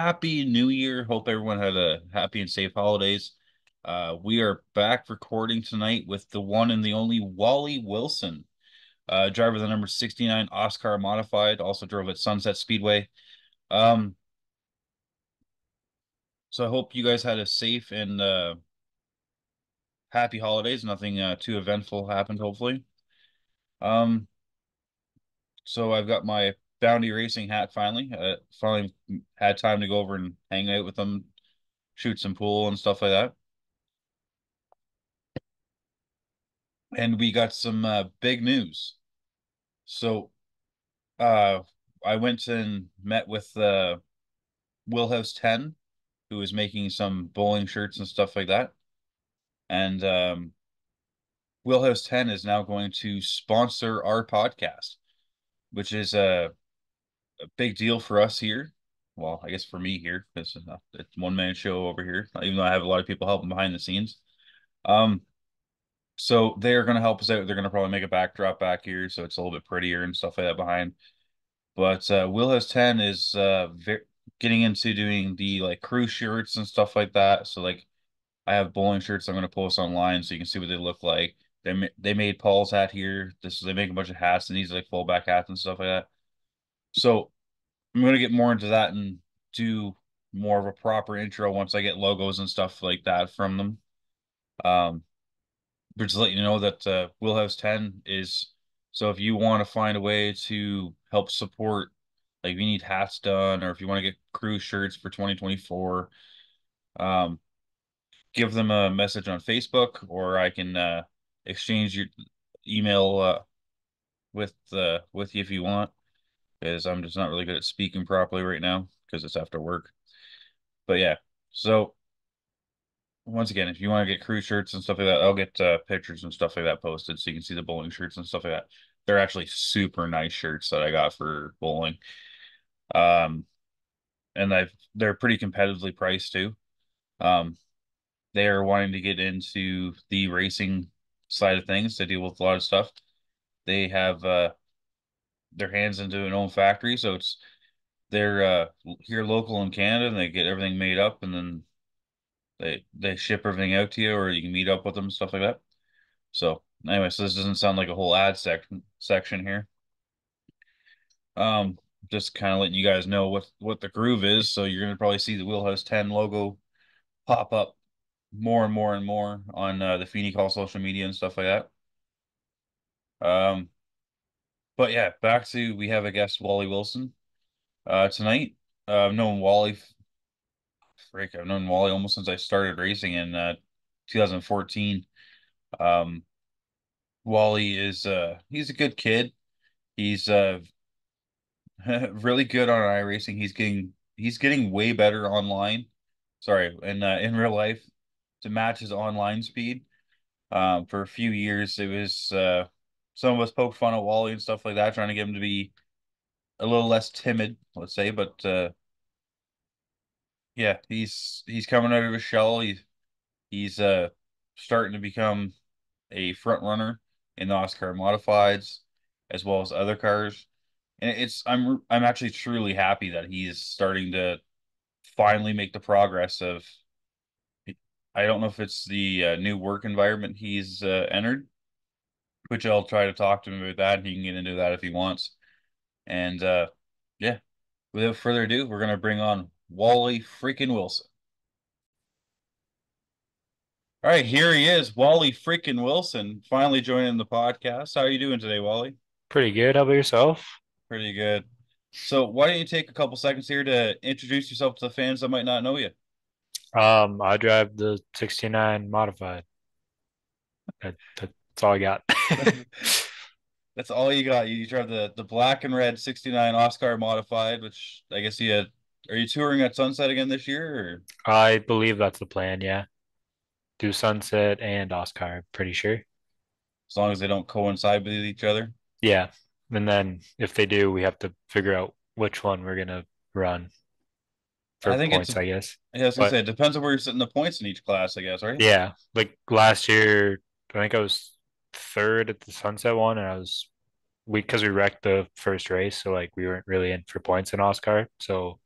Happy New Year. Hope everyone had a happy and safe holidays. Uh, we are back recording tonight with the one and the only Wally Wilson, uh, driver of the number 69 Oscar Modified, also drove at Sunset Speedway. Um, so I hope you guys had a safe and uh, happy holidays. Nothing uh, too eventful happened, hopefully. Um, so I've got my Bounty Racing hat finally. Uh, finally had time to go over and hang out with them, shoot some pool and stuff like that. And we got some uh, big news. So uh, I went and met with uh, Wheelhouse 10, who is making some bowling shirts and stuff like that. And um, Wheelhouse 10 is now going to sponsor our podcast, which is a, a big deal for us here. Well, I guess for me here, it's a it's one man show over here, even though I have a lot of people helping behind the scenes. Um, so they're going to help us out. They're going to probably make a backdrop back here, so it's a little bit prettier and stuff like that behind. But uh, has 10 is uh, getting into doing the like crew shirts and stuff like that. So like I have bowling shirts I'm going to post online so you can see what they look like. They they made Paul's hat here. This is they make a bunch of hats and these like full back hats and stuff like that. So I'm going to get more into that and do more of a proper intro once I get logos and stuff like that from them. Um, but just let you know that uh, Wheelhouse 10 is so if you want to find a way to help support, like you need hats done or if you want to get crew shirts for 2024, um, give them a message on Facebook or I can uh, exchange your email uh, with uh, with you if you want because I'm just not really good at speaking properly right now because it's after work. But yeah, so once again, if you want to get crew shirts and stuff like that, I'll get uh, pictures and stuff like that posted so you can see the bowling shirts and stuff like that. They're actually super nice shirts that I got for bowling. Um, and I've they're pretty competitively priced too. Um, they are wanting to get into the racing side of things to deal with a lot of stuff. They have uh their hands into an own factory, so it's they're uh here local in Canada and they get everything made up and then they they ship everything out to you, or you can meet up with them, stuff like that. So anyway, so this doesn't sound like a whole ad section section here. Um, just kind of letting you guys know what what the groove is. So you're gonna probably see the Wheelhouse 10 logo pop up more and more and more on uh, the Feeney Call social media and stuff like that. Um, but yeah, back to we have a guest, Wally Wilson, uh, tonight. Uh, I've known Wally frick, I've known Wally almost since I started racing in uh, 2014. Um, Wally is uh he's a good kid. He's uh really good on iRacing. He's getting he's getting way better online. Sorry, in uh, in real life to match his online speed. Um, for a few years, it was uh, some of us poked fun at Wally and stuff like that, trying to get him to be a little less timid, let's say. But uh, yeah, he's he's coming out of his shell. He's he's uh starting to become a front runner in the Oscar modifieds as well as other cars. And it's I'm I'm actually truly happy that he's starting to finally make the progress of I don't know if it's the uh, new work environment he's uh, entered, which I'll try to talk to him about that. He can get into that if he wants. And uh, yeah, without further ado, we're gonna bring on Wally freaking Wilson. All right, here he is, Wally freaking Wilson, finally joining the podcast. How are you doing today, Wally? Pretty good. How about yourself? Pretty good. So, why don't you take a couple seconds here to introduce yourself to the fans that might not know you? Um, I drive the 69 modified. That, that's all I got. That's all you got. You drive the the black and red 69 Oscar modified, which I guess you had are you touring at Sunset again this year? Or? I believe that's the plan, yeah. Do Sunset and Oscar, pretty sure. As long as they don't coincide with each other. Yeah. And then if they do, we have to figure out which one we're gonna run for I think points, it's, I guess. Yeah, I was gonna but, say it depends on where you're sitting the points in each class, I guess, right? Yeah. Like last year, I think I was third at the Sunset one, and I was we because we wrecked the first race, so like we weren't really in for points in Oscar. So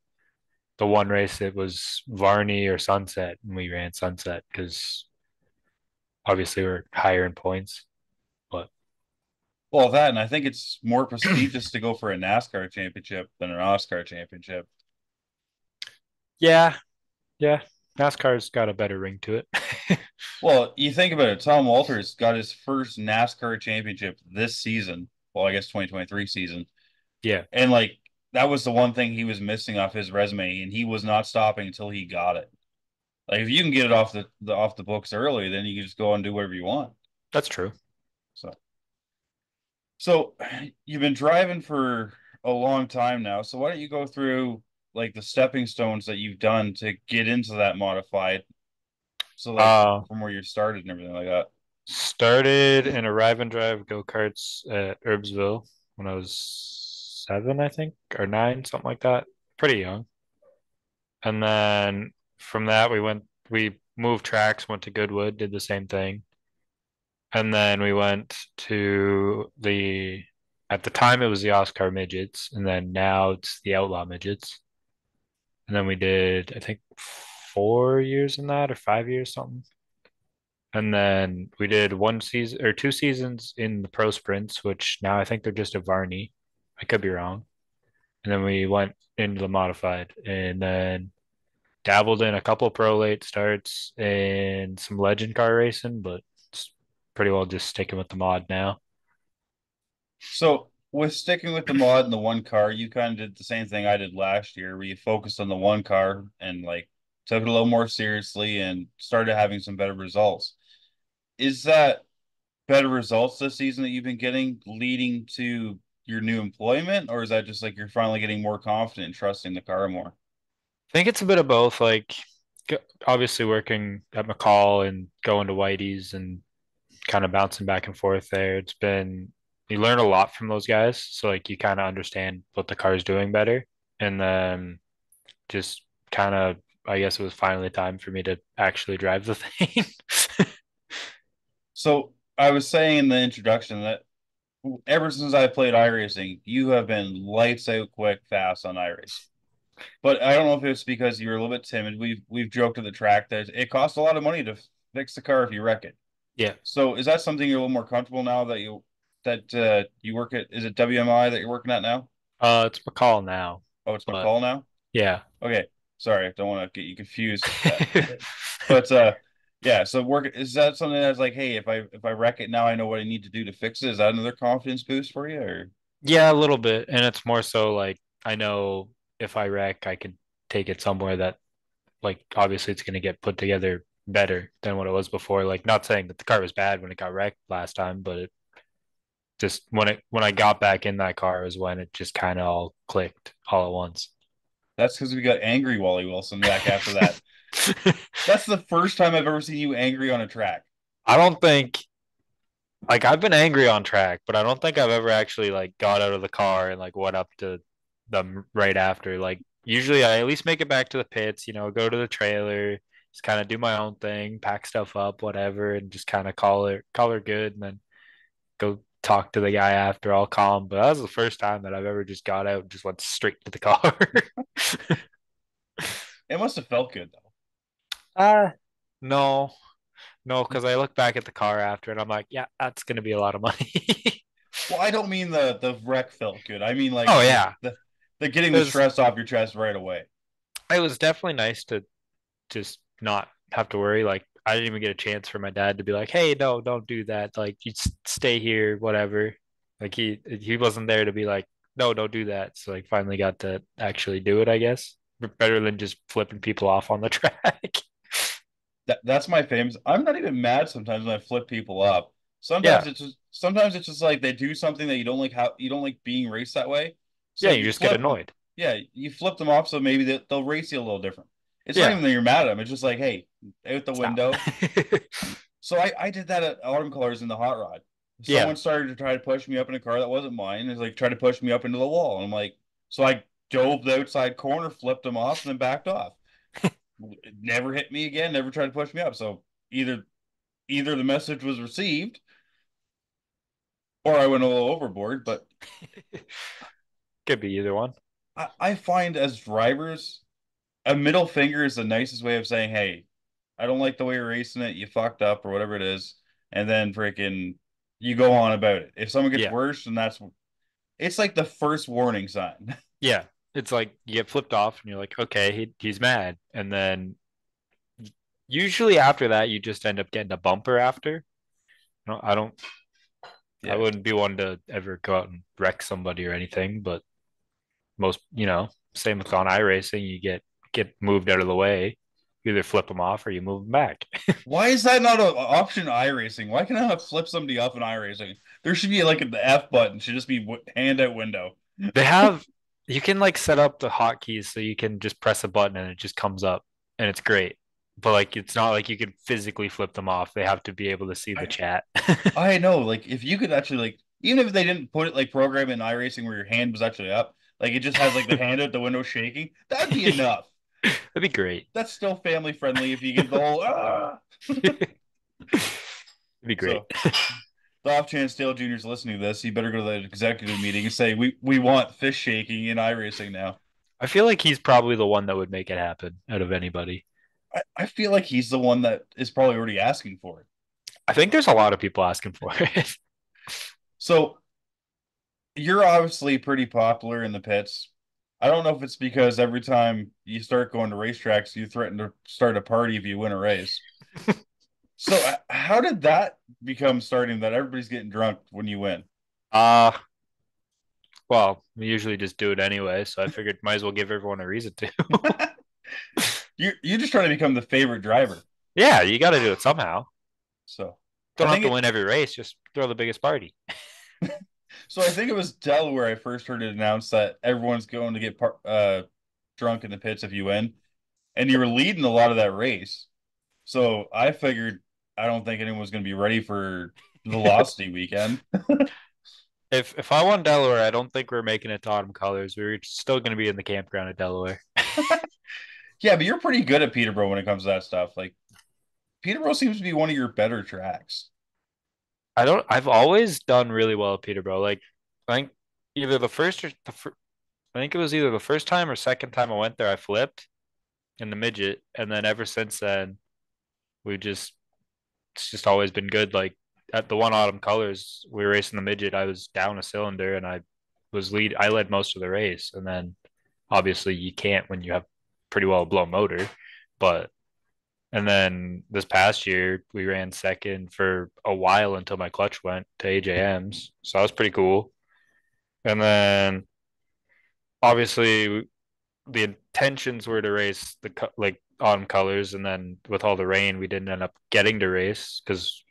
the one race it was Varney or Sunset, and we ran Sunset because obviously we're higher in points. But Well, that and I think it's more prestigious to go for a NASCAR championship than an Oscar championship. yeah, yeah, NASCAR's got a better ring to it. Well, you think about it, Tom Walters got his first NASCAR championship this season. Well, I guess 2023 season. Yeah, And like that was the one thing he was missing off his resume, and he was not stopping until he got it. Like if you can get it off the, the off the books early, then you can just go and do whatever you want. that's true. So so you've been driving for a long time now. So why don't you go through like the stepping stones that you've done to get into that modified? So like Uh, from where you started and everything like that. started in a Rive and Drive go-karts at Herbsville when I was seven, I think, or nine, something like that. Pretty young. And then from that we went we moved tracks, went to Goodwood, did the same thing. And then we went to the at the time it was the Oscar midgets, and then now it's the Outlaw midgets. And then we did I think four years in that or five years something. And then we did one season or two seasons in the pro sprints, which now I think they're just a Varney. I could be wrong. And then we went into the modified and then dabbled in a couple pro late starts and some legend car racing, but it's pretty well just sticking with the mod now. So with sticking with the mod and the one car, you kind of did the same thing I did last year, where you focused on the one car and like took it a little more seriously and started having some better results. Is that better results this season that you've been getting leading to your new employment, or is that just like you're finally getting more confident and trusting the car more? I think it's a bit of both. Like, obviously working at McCall and going to Whitey's and kind of bouncing back and forth there. It's been you learn a lot from those guys, so like you kind of understand what the car is doing better, and then just kind of I guess it was finally time for me to actually drive the thing. So I was saying in the introduction that ever since I played iRacing, you have been lights out quick, fast on iRacing. But I don't know if it's because you're a little bit timid. We've we've joked at the track that it costs a lot of money to fix the car if you wreck it. Yeah. So is that something you're a little more comfortable now that you that uh, you work at? Is it WMI that you're working at now? Uh, it's McCall now, Oh, it's but McCall now. yeah. Okay, sorry, I don't want to get you confused. But uh, yeah. So work is that something that's like, hey, if I if I wreck it now, I know what I need to do to fix it. Is that another confidence boost for you? Or Yeah, a little bit. And it's more so like I know if I wreck, I can take it somewhere that like obviously it's gonna get put together better than what it was before. Like not saying that the car was bad when it got wrecked last time, but it just when it when I got back in that car was when it just kind of all clicked all at once. that's because we got angry Wally Wilson back after that. That's the first time I've ever seen you angry on a track. I don't think like I've been angry on track, but I don't think I've ever actually like got out of the car and like went up to them right after. Like usually I at least make it back to the pits, you know, go to the trailer, just kind of do my own thing, pack stuff up, whatever, and just kind of call it call her good and then go talk to the guy after all calm. But that was the first time that I've ever just got out and just went straight to the car. It must have felt good though. Uh no, no, because I look back at the car after and I'm like, yeah, that's gonna be a lot of money. Well, I don't mean the the wreck felt good. I mean like Oh yeah. the, the getting It the stress off your chest right away. it was definitely nice to just not have to worry. Like I didn't even get a chance for my dad to be like, "Hey, no, don't do that. Like you stay here, whatever." Like he he wasn't there to be like, "No, don't do that." So like finally got to actually do it, I guess. Better than just flipping people off on the track. That that's my famous. I'm not even mad sometimes when I flip people up. Sometimes Yeah. it's just sometimes it's just like they do something that you don't like how you don't like being raced that way. So Yeah, you you just get flip them. annoyed. Yeah, you flip them off so maybe they, they'll race you a little different. It's not even that you're mad at them. It's just like, hey, out the stop. window. So I, I did that at Autumn Colors in the hot rod. Yeah. Someone started to try to push me up in a car that wasn't mine. It's like try to push me up into the wall. And I'm like, so I dove the outside corner, flipped them off, and then backed off. Never hit me again, never tried to push me up. So either either the message was received or I went a little overboard. But Could be either one. I, I find as drivers, a middle finger is the nicest way of saying, "Hey, I don't like the way you're racing it. You fucked up or whatever it is." And then freaking you go on about it. If someone gets Yeah. worse, then that's it's like the first warning sign. Yeah. It's like you get flipped off and you're like, okay, he, he's mad. And then usually after that, you just end up getting a bumper after. No, I don't, I wouldn't be one to ever go out and wreck somebody or anything, but most, you know, same with on iRacing, you get get moved out of the way. You either flip them off or you move them back. Why is that not an option in racing. Why can I not flip somebody off in I racing? There should be like the F button. Should just be w- hand out window. They have you can like set up the hotkeys so you can just press a button and it just comes up and it's great. But like it's not like you can physically flip them off. They have to be able to see the I- chat. I know, like if you could actually like, even if they didn't put it like program in iRacing where your hand was actually up, like it just has like the hand out the window shaking, that'd be enough. That'd be great. That's still family friendly if you get the whole ah. It'd be great. So, the off chance Dale Jr. is listening to this, he better go to the executive meeting and say we we want fish shaking in iRacing now. I feel like he's probably the one that would make it happen out of anybody. I, I feel like he's the one that is probably already asking for it. I think there's a lot of people asking for it. So you're obviously pretty popular in the pits. I don't know if it's because every time you start going to racetracks, you threaten to start a party if you win a race. so uh, how did that become starting that everybody's getting drunk when you win? Uh well, we usually just do it anyway, so I figured might as well give everyone a reason to. You you're just trying to become the favorite driver. yeah, you got to do it somehow. So Don't have to it- win every race, just throw the biggest party. so I think it was Delaware I first heard it announced that everyone's going to get par- uh drunk in the pits if you win. And you were leading a lot of that race. So I figured I don't think anyone's going to be ready for Velocity weekend. If if I won Delaware, I don't think we're making it to autumn colors. We're still going to be in the campground at Delaware. Yeah, but you're pretty good at Peterborough when it comes to that stuff. Like Peterborough seems to be one of your better tracks. I don't. I've always done really well at Peterborough. Like I think either the first or the I think it was either the first time or second time I went there, I flipped in the midget, and then ever since then, we just it's just always been good. Like at the one autumn colors, we were racing the midget. I was down a cylinder, and I was lead. I led most of the race, and then obviously you can't when you have pretty well blown motor, but. And then this past year, we ran second for a while until my clutch went to AJM's. So that was pretty cool. And then obviously the intentions were to race the like autumn colors. And then with all the rain, we didn't end up getting to race because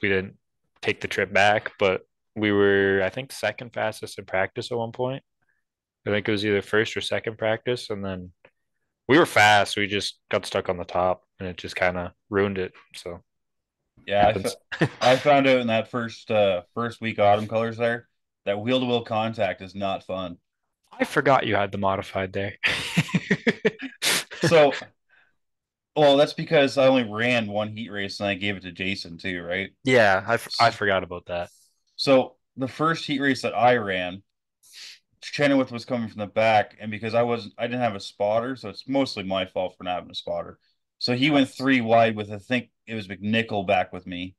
we didn't take the trip back. But we were, I think, second fastest in practice at one point. I think it was either first or second practice. And then we were fast. We just got stuck on the top and it just kind of ruined it. So Yeah, I, I found out in that first uh first week autumn colors there that wheel to wheel contact is not fun. I forgot you had the modified there. So, well, that's because I only ran one heat race and I gave it to Jason too, right? yeah, i forgot about that. So the first heat race that I ran, Chenoweth was coming from the back, and because I wasn't, I didn't have a spotter, so it's mostly my fault for not having a spotter. So he went three wide with, I think it was McNichol back with me,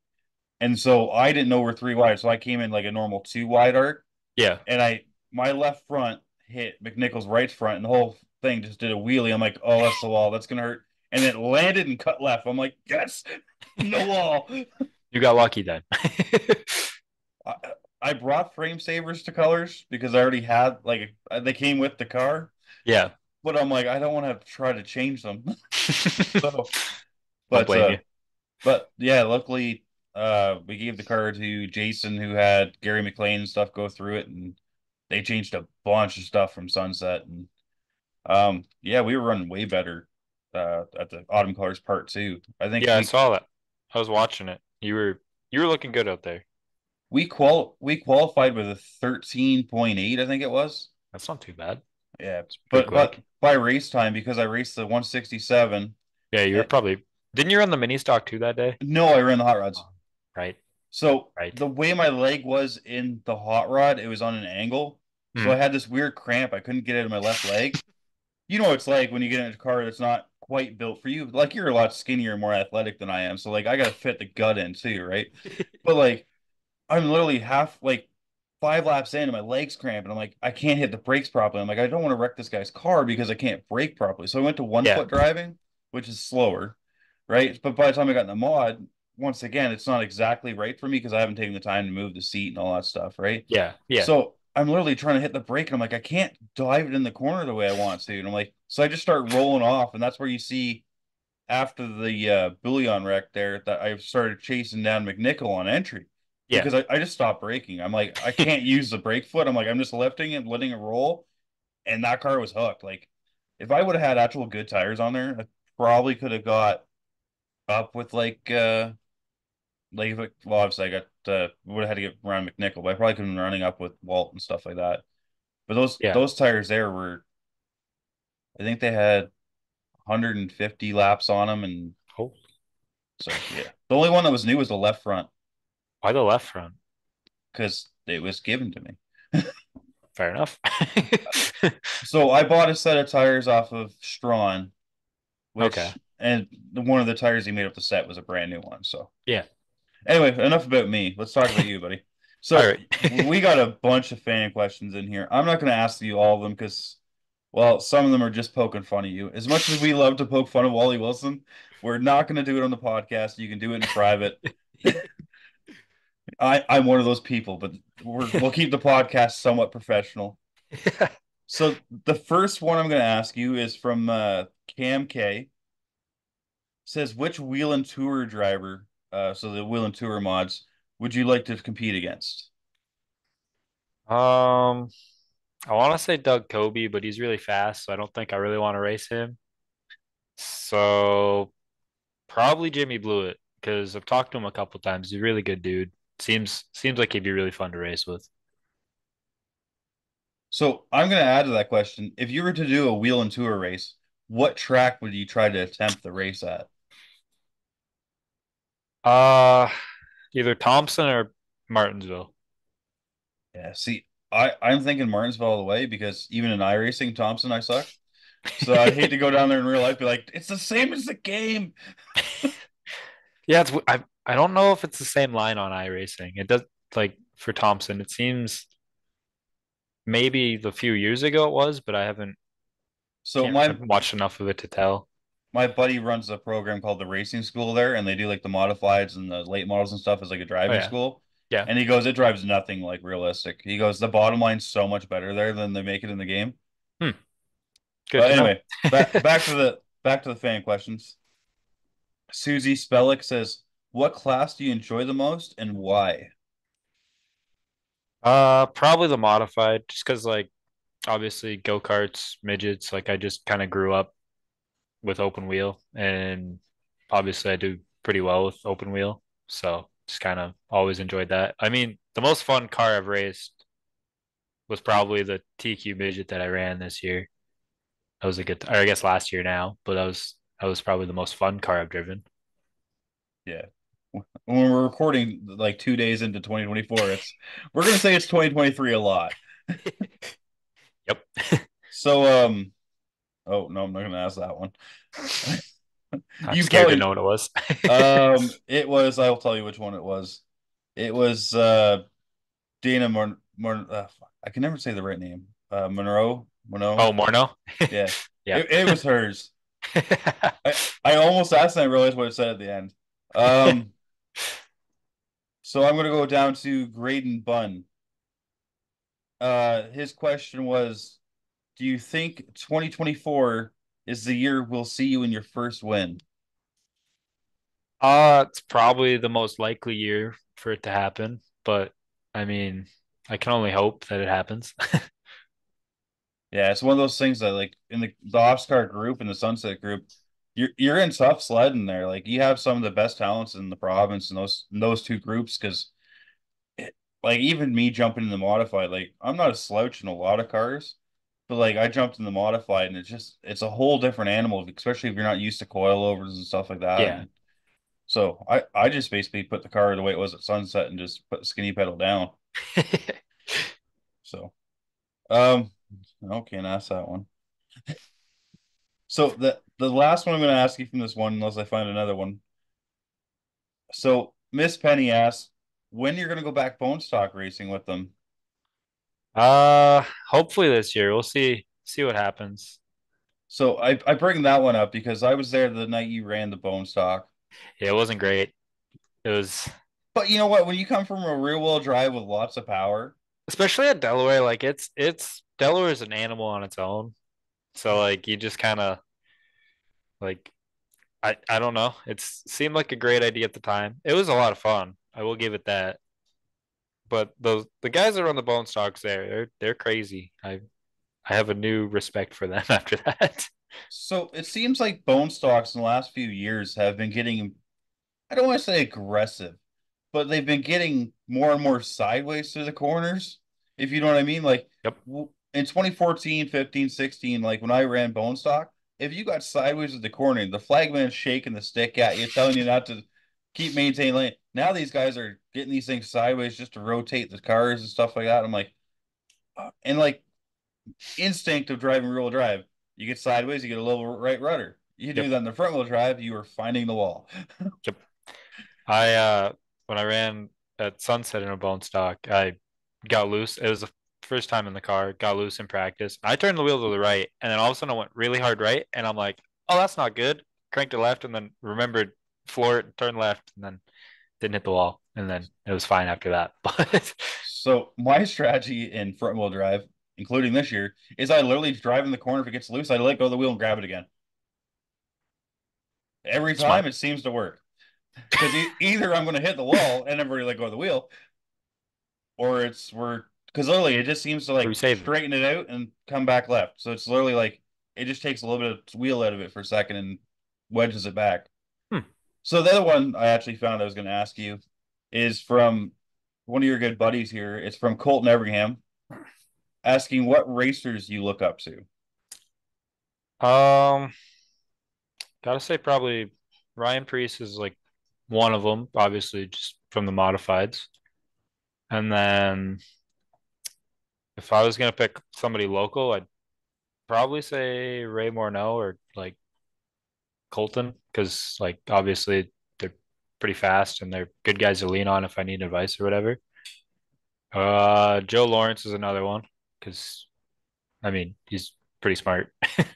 and so I didn't know we're three wide, so I came in like a normal two wide arc, Yeah. and I my left front hit McNichol's right front, and the whole thing just did a wheelie. I'm like, oh, that's the wall, that's gonna hurt, and it landed and cut left. I'm like, yes, no wall. You got lucky then. I, I brought frame savers to colors because I already had like they came with the car, yeah. but I'm like I don't want to try to change them. so, but uh, but yeah, luckily uh we gave the car to Jason who had Gary McLean and stuff go through it and they changed a bunch of stuff from Sunset and um yeah we were running way better uh at the autumn colors part two. I think Yeah, I saw that. I was watching it. You were you were looking good out there. We qual we qualified with a 13.8 I think it was. That's not too bad. Yeah, but but by race time because I raced the 167. Yeah, you were probably didn't you run the mini stock too that day? No, I ran the hot rods. Right. So Right. the way my leg was in the hot rod, it was on an angle. So Hmm. I had this weird cramp. I couldn't get out of my left leg. you know what it's like when you get in a car that's not quite built for you. Like you're a lot skinnier more athletic than I am, so like I gotta fit the gut in too, right? But like I'm literally half like five laps in and my legs cramp and I'm like, I can't hit the brakes properly. I'm like, I don't want to wreck this guy's car because I can't brake properly. So I went to one Yeah. foot driving, which is slower, right? But by the time I got in the mod, once again, it's not exactly right for me because I haven't taken the time to move the seat and all that stuff, right? Yeah. Yeah. So I'm literally trying to hit the brake and I'm like, I can't dive it in the corner the way I want to. And I'm like, so I just start rolling off, and that's where you see after the uh bullion wreck there that I started chasing down McNichol on entry Yeah. because I, I just stopped braking. I'm like, I can't use the brake foot. I'm like, I'm just lifting and letting it roll, and that car was hooked. Like, if I would have had actual good tires on there, I probably could have got up with like uh like if it- well obviously I got uh would have had to get around McNichol, but I probably could have been running up with Walt and stuff like that. But those Yeah. those tires there were I think they had 150 laps on them and Oh, so yeah. The only one that was new was the left front why the left front? because it was given to me. Fair enough. So I bought a set of tires off of Strawn, which Okay. and the, one of the tires he made up the set was a brand new one. So Yeah. anyway, enough about me. Let's talk about you, buddy. So right. we got a bunch of fan questions in here. I'm not going to ask you all of them because, well, some of them are just poking fun of you. As much as we love to poke fun of Wally Wilson, we're not going to do it on the podcast. You can do it in private. I, I'm one of those people, but we're, we'll keep the podcast somewhat professional. So the first one I'm going to ask you is from uh, Cam K. Says which Whelen tour driver, uh, so the Whelen tour mods, would you like to compete against? Um, I want to say Doug Coby, but he's really fast, so I don't think I really want to race him. So probably Jimmy Blewett because I've talked to him a couple times. He's a really good dude. Seems seems like he'd be really fun to race with. So I'm going to add to that question. If you were to do a Whelen tour race, what track would you try to attempt the race at? Uh, either Thompson or Martinsville. Yeah, see, I, I'm thinking Martinsville all the way because even in iRacing, Thompson, I suck. So I'd hate to go down there in real life, be like, it's the same as the game. Yeah, it's I I don't know if it's the same line on iRacing. It does like for Thompson, it seems maybe the few years ago it was, but I haven't So I my haven't watched enough of it to tell. my buddy runs a program called the Racing School there, and they do like the modifieds and the late models and stuff as like a Oh driving yeah. school. Yeah. And he goes, it drives nothing like realistic. He goes, the bottom line's so much better there than they make it in the game. Hmm. Good But anyway, back back to the back to the fan questions. Susie Spellick says, "What class do you enjoy the most and why?" Uh, probably the modified, just because like obviously go-karts, midgets, like I just kind of grew up with open wheel, and obviously I do pretty well with open wheel, so just kind of always enjoyed that. I mean, the most fun car I've raced was probably the TQ midget that I ran this year. That was a good, or I guess last year now, but that was that was probably the most fun car I've driven. Yeah. When we're recording like two days into 2024, it's we're gonna say it's 2023 a lot. Yep. So um oh no, I'm not gonna ask that one. I'm You scared probably to know what it was. um it was I'll tell you which one it was. It was uh Dana Mon Mon uh, I can never say the right name. Uh Monroe Monroe. Oh, Morno? yeah. Yeah. It, it was hers. I, I almost asked and I realized what it said at the end. Um, so I'm gonna go down to Graydon Bunn. Uh, his question was, do you think 2024 is the year we'll see you in your first win? Uh, it's probably the most likely year for it to happen, but I mean, I can only hope that it happens. Yeah, it's one of those things that like in the, the Oscar group and the Sunset group, you're you're in tough sledding there. Like you have some of the best talents in the province in those in those two groups because like even me jumping in the modified, like I'm not a slouch in a lot of cars, but like I jumped in the modified and it's just it's a whole different animal, especially if you're not used to coilovers and stuff like that. Yeah. And so I I just basically put the car the way it was at Sunset and just put the skinny pedal down. So um can't ask that one. So the the last one I'm going to ask you from this one, unless I find another one. So Miss Penny asks, when you're going to go back bone stock racing with them? Uh, hopefully this year. We'll see see what happens. So I I bring that one up because I was there the night you ran the bone stock. Yeah, it wasn't great. It was But you know what? When you come from a rear wheel drive with lots of power, especially at Delaware, like it's it's Delaware is an animal on its own. So like you just kind of like I I don't know. It seemed like a great idea at the time. It was a lot of fun. I will give it that. But those the guys that run the bone stocks there, they're they're crazy. I I have a new respect for them after that. so it seems like bone stocks in the last few years have been getting, I don't want to say aggressive, but they've been getting more and more sideways to the corners, if you know what I mean. Like Yep. in 2014, 15, 16, like when I ran bone stock, if you got sideways at the corner, the flagman's shaking the stick at you, telling you not to keep maintaining lane. Now these guys are getting these things sideways just to rotate the cars and stuff like that. I'm like, uh, and like instinct of driving rear wheel drive. You get sideways, you get a little right rudder. You do that in the front wheel drive, you are finding the wall. Yep. I uh when I ran at Sunset in a bone stock, I got loose. It was the first time in the car, got loose in practice. I turned the wheel to the right, and then all of a sudden I went really hard right, and I'm like, oh, that's not good. Cranked it left, and then remembered floor it, turn left, and then didn't hit the wall, and then it was fine after that. But So my strategy in front wheel drive, including this year, is I literally drive in the corner. If it gets loose, I let go of the wheel and grab it again. Every time smart. it seems to work. Because e either I'm going to hit the wall and never let go of the wheel, or it's we're because literally it just seems to like straighten it out and come back left. So it's literally like it just takes a little bit of wheel out of it for a second and wedges it back. Hmm. So the other one I actually found I was going to ask you is from one of your good buddies here. It's from Colton Everingham asking what racers you look up to. Um, gotta say probably Ryan Preece is like one of them, obviously just from the modifieds. And then if I was gonna pick somebody local, I'd probably say Ray Morneau or like Colton, because like obviously they're pretty fast and they're good guys to lean on if I need advice or whatever. Uh, Joe Lawrence is another one, because I mean he's pretty smart.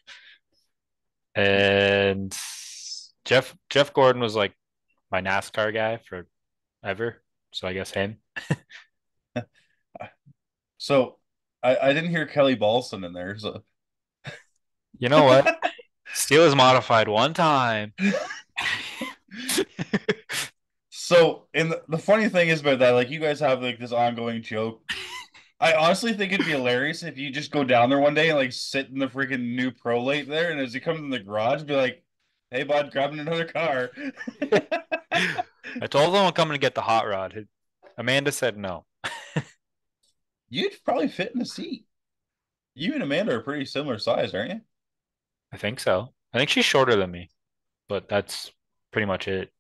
And Jeff Jeff Gordon was like my NASCAR guy forever, so I guess him. So I, I didn't hear Kelly Balson in there. So You know what? Steel is modified one time. So, and the, the funny thing is about that, like you guys have like this ongoing joke. I honestly think it'd be hilarious if you just go down there one day and like sit in the freaking new prolate there, and as he comes in the garage, be like, "Hey, bud, grabbing another car." I told them I'm coming to get the hot rod. Amanda said no. You'd probably fit in the seat. You and Amanda are pretty similar size, aren't you? I think so. I think she's shorter than me, but that's pretty much it.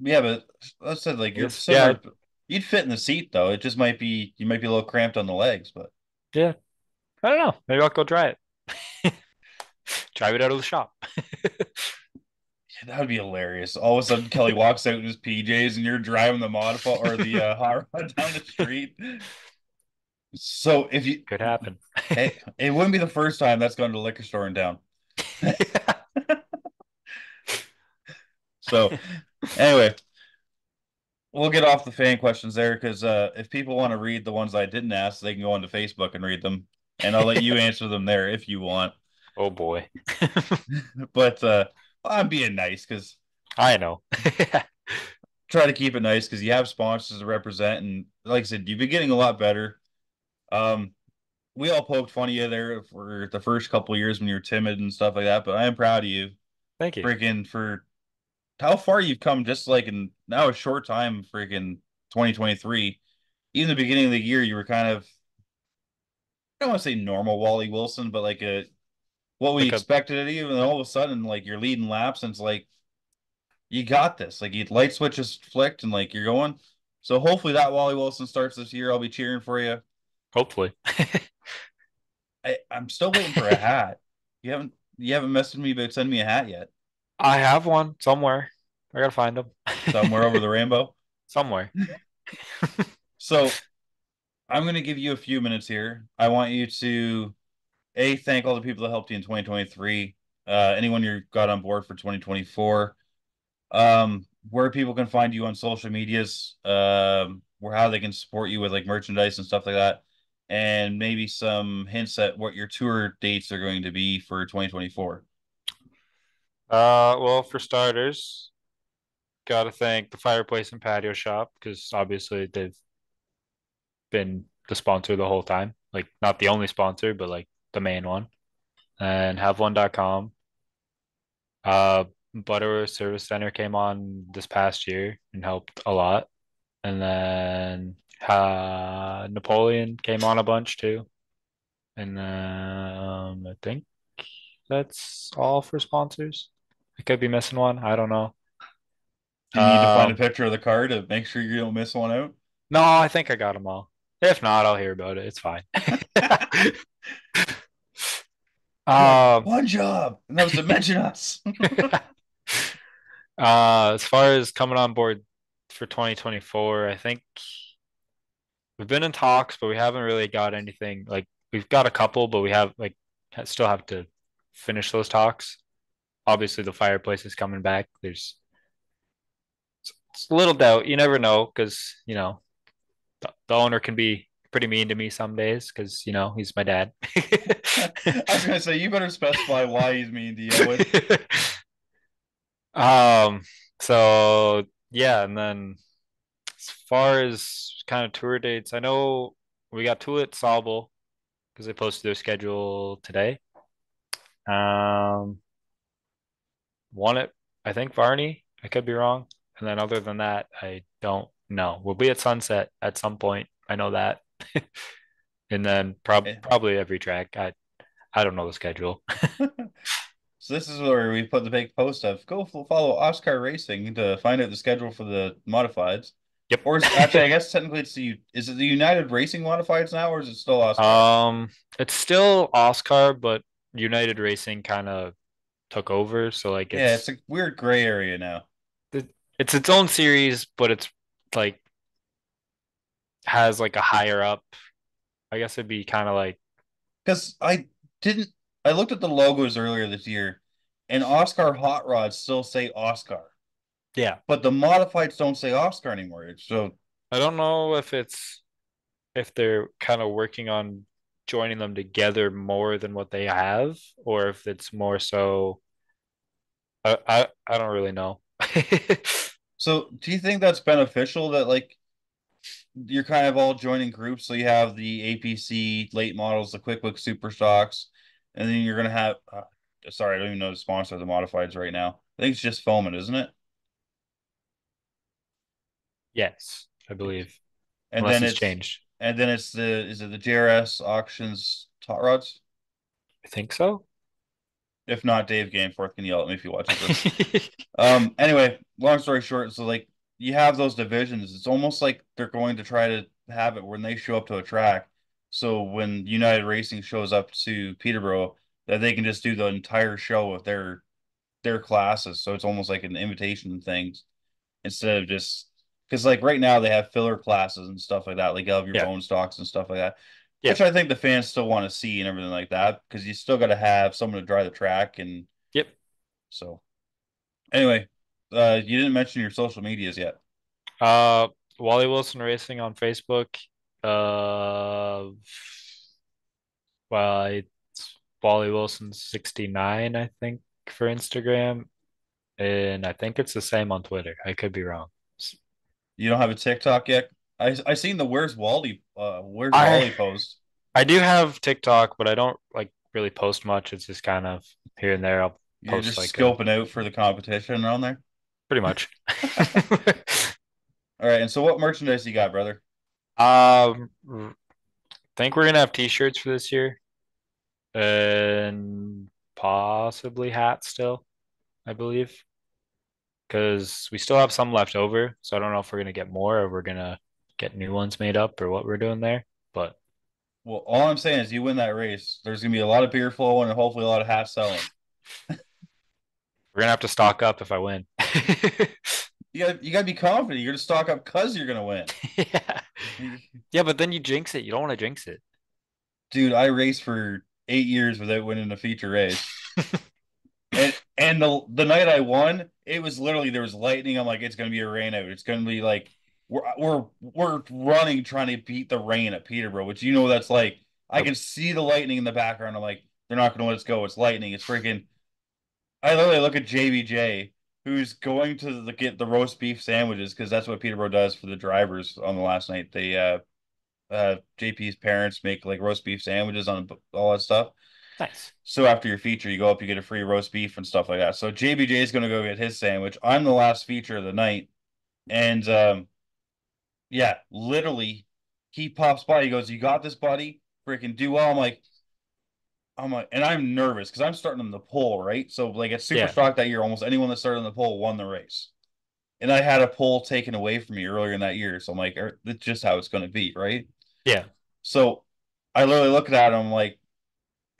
Yeah, but let's say like you're similar. You'd fit in the seat though. It just might be you might be a little cramped on the legs, but Yeah. I don't know. Maybe I'll go try it. Drive it out of the shop. Yeah, that would be hilarious. All of a sudden, Kelly walks out in his PJs, and you're driving the modify or the uh, hot rod down the street. So if you, Could happen. it, it wouldn't be the first time that's gone to the liquor store in town. So anyway, we'll get off the fan questions there because uh, if people want to read the ones I didn't ask, they can go onto Facebook and read them, and I'll let you answer them there if you want. Oh boy. But uh, I'm being nice because I know. try to keep it nice because you have sponsors to represent, and like I said, you've been getting a lot better. Um, we all poked fun at you there for the first couple of years when you were timid and stuff like that, but I am proud of you, Thank you. freaking for how far you've come just like in now a short time, freaking 2023. Even the beginning of the year, you were kind of I don't want to say normal Wally Wilson, but like a what we Like expected of you, and all of a sudden, like you're leading laps, and it's like you got this. Like you light switches flicked, and like you're going. So hopefully that Wally Wilson starts this year. I'll be cheering for you. Hopefully. I, I'm still waiting for a hat. You haven't you haven't messaged me about sending me a hat yet. I have one somewhere. I gotta find them Somewhere over the rainbow. somewhere. So I'm gonna give you a few minutes here. I want you to a thank all the people that helped you in 2023. Uh, anyone you got on board for 2024. Um, where people can find you on social medias, um, where how they can support you with like merchandise and stuff like that, and maybe some hints at what your tour dates are going to be for 2024. Uh, well, for starters, gotta thank the fireplace and patio shop because obviously they've been the sponsor the whole time. Like not the only sponsor, but like the main one. And have1.com. Uh, Butterworth Service Center came on this past year and helped a lot. And then uh, Napoleon came on a bunch too. And um, I think that's all for sponsors. I could be missing one. I don't know. Do you need to find a Um, picture of the car to make sure you don't miss one out? no, I think I got them all. If not, I'll hear about it. It's fine. Um, One job, and that was to mention us. uh, as far as coming on board for 2024, I think we've been in talks, but we haven't really got anything. Like we've got a couple, but we have like still have to finish those talks. Obviously, the fireplace is coming back. There's it's a little doubt. You never know because you know the, the owner can be pretty mean to me some days because you know he's my dad. I was gonna say you better specify why he's mean to you. Um, so yeah, and then as far as kind of tour dates, I know we got two at Sauble because they posted their schedule today. Um, one at I think Varney. I could be wrong. And then other than that, I don't know. We'll be at Sunset at some point. I know that. And then prob Eh, probably every track. I I don't know the schedule. So this is where we put the big post of go follow Oscar Racing to find out the schedule for the modifieds. Yep. Or is, actually, I guess technically it's the U- is it the United Racing modifieds now, or is it still Oscar? Um, it's still Oscar, but United Racing kind of took over. So like yeah, it's it's a weird gray area now. it- it's its own series, but it's like has like a higher up. I guess it'd be kind of like Because I didn't, I looked at the logos earlier this year, and Oscar hot rods still say Oscar, yeah. but the modifieds don't say Oscar anymore. So I don't know if it's if they're kind of working on joining them together more than what they have, or if it's more so. I I, I don't really know. So, do you think that's beneficial that like you're kind of all joining groups? So you have the APC late models, the QuickBook Super Stocks, and then you're gonna have. Uh, sorry, I don't even know the sponsor of the modifieds right now. I think it's just Foaming, isn't it? Yes, I believe. And Unless then it's it's changed. and then it's the is it the JRS auctions hot rods? I think so. If not, Dave Gameforth can yell at me if he watches this. Um. Anyway, long story short, so like you have those divisions. It's almost like they're going to try to have it when they show up to a track. So when United Racing shows up to Peterborough, that they can just do the entire show with their their classes. So it's almost like an invitation thing instead of just because like right now they have filler classes and stuff like that, like have your Yeah. bone stocks and stuff like that. Yeah. Which I think the fans still want to see and everything like that because you still got to have someone to drive the track and Yep. so anyway, uh, you didn't mention your social medias yet. Uh, Wally Wilson Racing on Facebook. Uh, well, it's Wally Wilson 69, I think, for Instagram. And I think it's the same on Twitter. I could be wrong. You don't have a TikTok yet. I I seen the where's Wally uh where's I- Wally post. I do have TikTok, but I don't like really post much. It's just kind of here and there. I'll You're post just like a- scoping out for the competition on there. pretty much. All right, and so what merchandise you got, brother? Um, think we're gonna have t-shirts for this year, and possibly hats still, I believe, because we still have some left over. So I don't know if we're gonna get more or we're gonna get new ones made up or what we're doing there. But Well, all I'm saying is you win that race. There's gonna be a lot of beer flowing and hopefully a lot of half selling. We're gonna have to stock up if I win. You got you got to be confident. You're gonna stock up because you're gonna win. yeah. Yeah, but then you jinx it. You don't want to jinx it. Dude, I raced for eight years without winning a feature race. and and the the night I won, it was literally there was lightning. I'm like, it's gonna be a rain out. It's gonna be like we're we're we're running trying to beat the rain at Peterborough, which you know that's like I can see the lightning in the background. I'm like, they're not gonna let us go. It's lightning. It's freaking. I literally look at JBJ, who's going to the, get the roast beef sandwiches because that's what Peterborough does for the drivers on the last night. They uh uh JP's parents make like roast beef sandwiches on all that stuff. Nice. So after your feature, you go up, you get a free roast beef and stuff like that. So JBJ is going to go get his sandwich. I'm the last feature of the night, and um, yeah, literally, he pops by. He goes, "You got this, buddy. Freaking do well." I'm like, I'm like, and I'm nervous because I'm starting on the pole, right? So like at Super Yeah. Stock that year, almost anyone that started on the pole won the race. And I had a pole taken away from me earlier in that year, so I'm like, er, that's just how it's going to be, right? Yeah. So I literally look at him like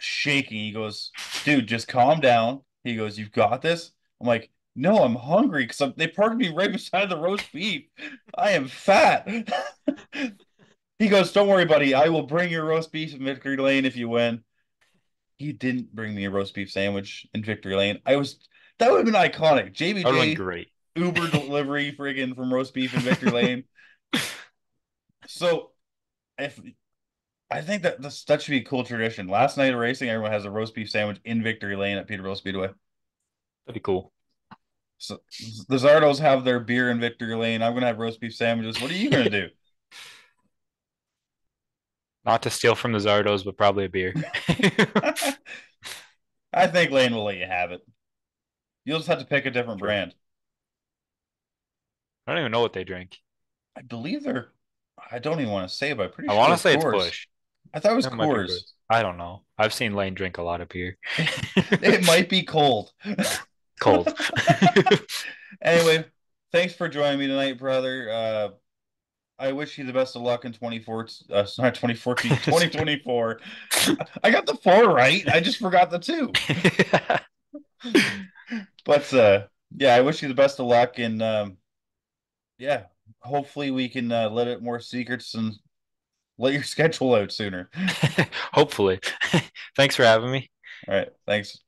shaking. He goes, "Dude, just calm down." He goes, "You've got this." I'm like, "No, I'm hungry because they parked me right beside the roast beef. I am fat." he goes, "Don't worry, buddy. I will bring your roast beef in Victory Lane if you win." He didn't bring me a roast beef sandwich in Victory Lane. I was that would have been iconic. That would have been JBJ great. Uber delivery friggin' from roast beef in Victory Lane. So if I think that this, that should be a cool tradition. Last night of racing, everyone has a roast beef sandwich in Victory Lane at Peterborough Speedway. That'd be cool. So the Zardos have their beer in Victory Lane. I'm gonna have roast beef sandwiches. What are you gonna do? Not to steal from the Zardos, but probably a beer. I think Lane will let you have it. You'll just have to pick a different Sure. brand. I don't even know what they drink. I believe they're. I don't even want to say, but I'm pretty I sure want to say it's Busch. I thought it was be Coors. I don't know. I've seen Lane drink a lot of beer. It might be cold. Cold. Anyway, thanks for joining me tonight, brother. Uh, I wish you the best of luck in 24, uh, not 2014, 2024. I got the four right. I just forgot the two. But uh, yeah, I wish you the best of luck, and um, yeah, hopefully we can uh, let it more secrets and let your schedule out sooner. Hopefully. Thanks for having me. All right, thanks.